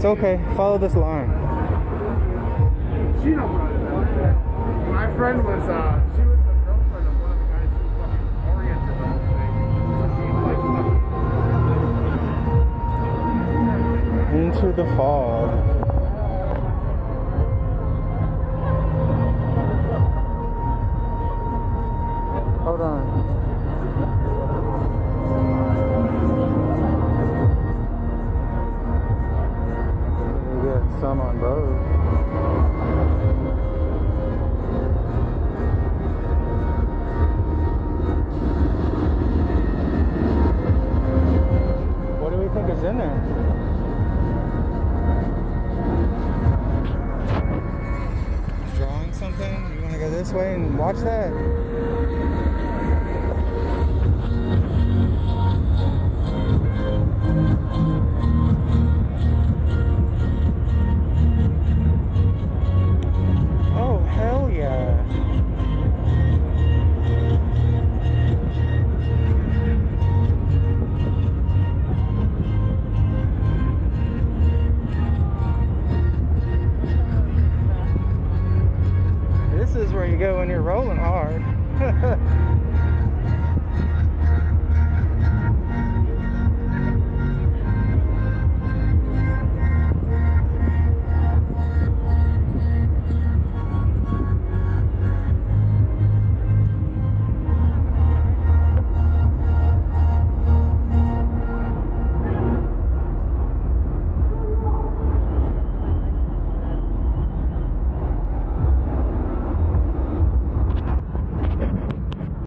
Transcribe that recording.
It's okay. Follow this line. She don't it. My friend was, uh, she was the girlfriend of one of the guys who fucking oriented the whole thing. So she, like, Into the fog. Hold on. You want to go this way and watch that? Where you go when you're rolling hard.